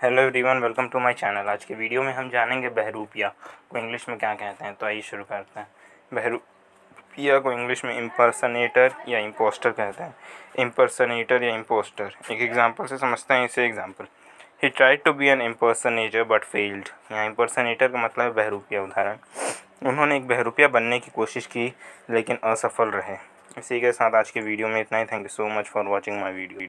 Hello everyone welcome to my channel आज के video में हम जानेंगे बहरूपिया को इंग्लिश में क्या कहते हैं। तो आइए शुरू करते हैं। बहरूपिया को इंग्लिश में इम्पर्सनेटर या इम्पोस्टर कहते हैं। इम्पर्सनेटर या इम्पोस्टर एक एग्जांपल से समझते हैं, इसे example he tried to be an impersonator but failed यहाँ इम्पर्सनेटर का मतलब है बहरूपिया उदाहरण। उन्होंने एक बहरूपिया बनने की कोशिश की, लेकिन असफल रहे। इसी के साथ आज के वीडियो में इतना ही। Thank you so much for watching my video